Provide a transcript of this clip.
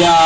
Yeah. uh,